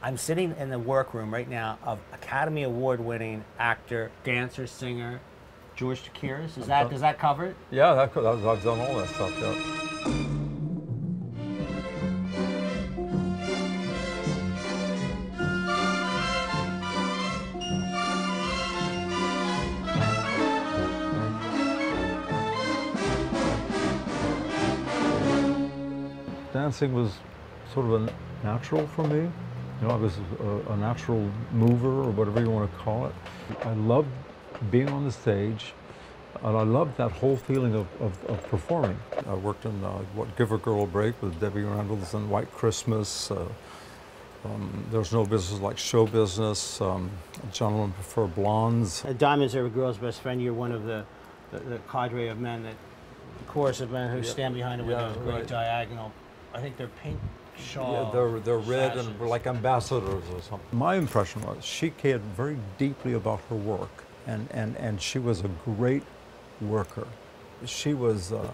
I'm sitting in the workroom right now of Academy Award winning actor, dancer, singer, George Chakiris. Is that, does that cover it? Yeah, that, that, I've done all that stuff, yeah. Dancing was sort of a natural for me. You know, I was a, a natural mover or whatever you want to call it. I loved being on the stage, and I loved that whole feeling of, of, of performing. I worked in uh, what Give a Girl a Break with Debbie Reynolds and White Christmas. Uh, um, there's no business like show business. Um, gentlemen prefer blondes. Uh, Diamonds are a girl's best friend. You're one of the, the, the cadre of men that, the chorus of men who Yeah. stand behind it with Yeah, a great right. diagonal. I think they're pink shawl. Yeah, they're, they're red and sashes. we're like ambassadors or something. My impression was she cared very deeply about her work, and, and, and she was a great worker. She was uh,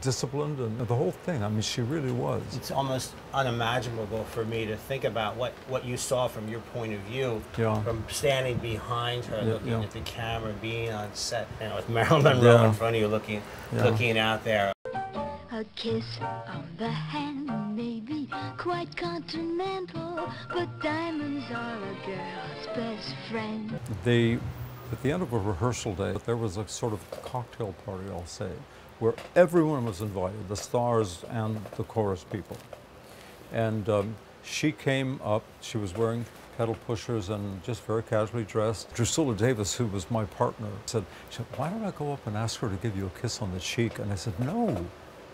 disciplined and the whole thing. I mean, she really was. It's almost unimaginable for me to think about what, what you saw from your point of view, Yeah. from standing behind her, Yeah, looking yeah. at the camera, being on set, you know, with Marilyn Monroe Yeah. in front of you, looking, Yeah. looking out there. A kiss on the hand may be quite continental, but diamonds are a girl's best friend. At the end of a rehearsal day, there was a sort of cocktail party, I'll say, where everyone was invited, the stars and the chorus people. And um, she came up, she was wearing pedal pushers and just very casually dressed. Drusilla Davis, who was my partner, said, said, why don't I go up and ask her to give you a kiss on the cheek? And I said, no,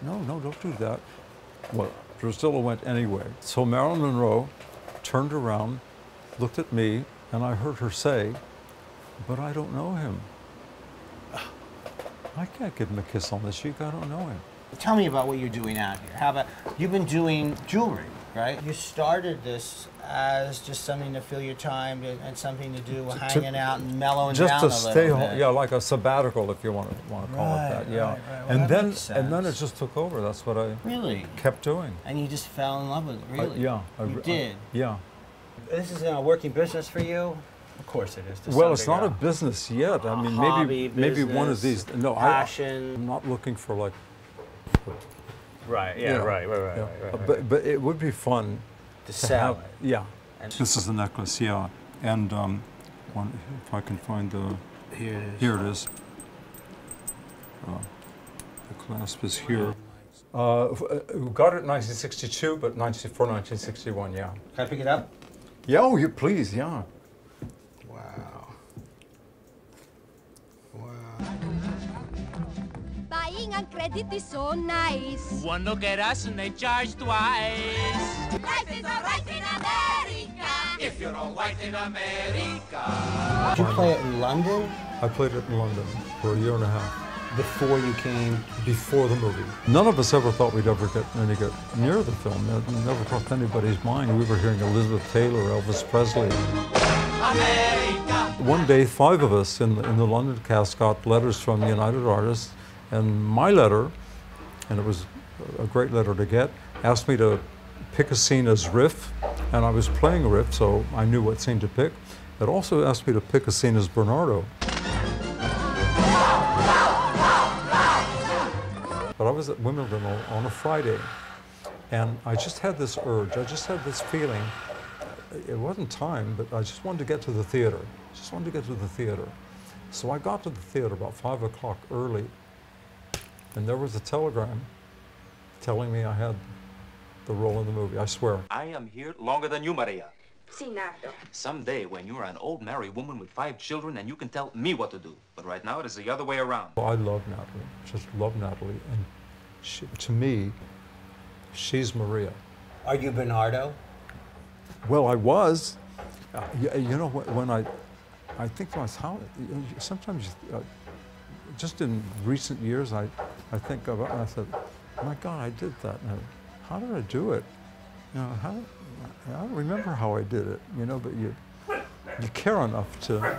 no, no, don't do that. Well, Drusilla went anyway. So Marilyn Monroe turned around, looked at me, and I heard her say, but I don't know him. I can't give him a kiss on the cheek, I don't know him. Tell me about what you're doing out here. How about you've been doing jewelry, right? You started this as just something to fill your time and, and something to do, hanging out and mellowing just down to a stay home, bit. yeah, like a sabbatical, if you want to want to call Right, it that, yeah. right, right. Well, and that then makes and then it just took over. That's what I Really? kept doing. And you just fell in love with it, I- really? yeah, I you re- I- did. yeah. This is a working business for you? Of course it is. Well, it's not a business yet. I mean, hobby, maybe maybe one of these. No, passion. I, I'm not looking for like. Right, yeah, you know, yeah. But but it would be fun To to sell have. it. Yeah. And- This is the necklace, yeah, and um, one if I can find the. Here it is. Here it is. Uh, the clasp is here. Uh, uh, we got it in 1962, but 19, for 1961, yeah. Can I pick it up? Yeah, oh, you please, yeah. Buying on credit is so nice. One look at us and they charge twice. Life is alright in America. If you're all white in America. Did you play it in London I played it in London for a year and a half before you came? before the movie. None of us ever thought we'd ever get any get near the film. It never crossed anybody's mind. We were hearing Elizabeth Taylor, Elvis Presley. America. One day, five of us in the, in the London cast got letters from United Artists, and my letter, and it was a great letter to get, asked me to pick a scene as Riff, and I was playing Riff, so I knew what scene to pick. It also asked me to pick a scene as Bernardo. But I was at Wimbledon on- a Friday, and I just had this urge. I just had this feeling. It wasn't time, but I just wanted to get to the theater. Just wanted to get to the theater. So I got to the theater about five o'clock early, and there was a telegram telling me I had the role in the movie. I swear. I am here longer than you, Maria. Sinato. Someday, when you're an old married woman with five children, and you can tell me what to do. But right now, it is the other way around. I love Natalie. Just love Natalie, and she, to me, she's Maria. Are you Bernardo? Well, I was. Uh, you, you know, when, when I, I think to myself, how, you know, sometimes, uh, just in recent years, I, I think about, I said, my God, I did that. And how did I do it? You know, how, I don't remember how I did it, you know, but you, you care enough to,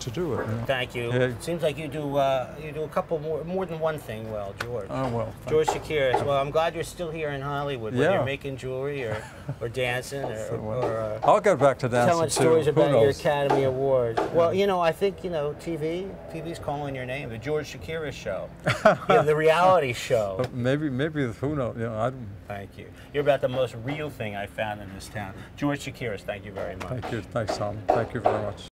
to do it. you know. Thank you. Yeah. Seems like you do uh, you do a couple more more than one thing well, George. Oh, well. George Chakiris. Well, I'm glad you're still here in Hollywood. Whether Yeah. you're making jewelry or, or dancing or, or uh, I'll get back to dancing telling stories about your? Academy Awards. Well, you know, I think you know TV. TV's calling your name, the George Shakira Show, know, the reality show. Maybe, maybe who knows? You know, I don't. Thank you. You're about the most real thing I found in this town. George Chakiris. Thank you very much. Thank you. Thanks, Tom. Thank you very much.